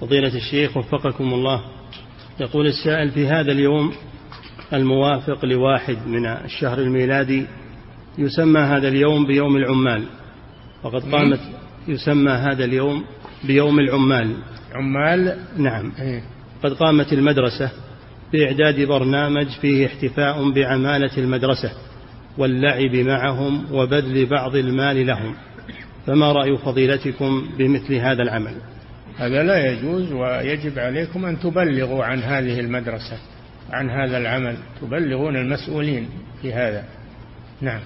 فضيلة الشيخ وفقكم الله. يقول السائل في هذا اليوم الموافق لواحد من الشهر الميلادي يسمى هذا اليوم بيوم العمال. وقد قامت يسمى هذا اليوم بيوم العمال. عمال؟ نعم. إيه. قد قامت المدرسة بإعداد برنامج فيه احتفاء بعمالة المدرسة واللعب معهم وبذل بعض المال لهم. فما رأي فضيلتكم بمثل هذا العمل؟ هذا لا يجوز ويجب عليكم أن تبلغوا عن هذه المدرسة عن هذا العمل تبلغون المسؤولين في هذا. نعم.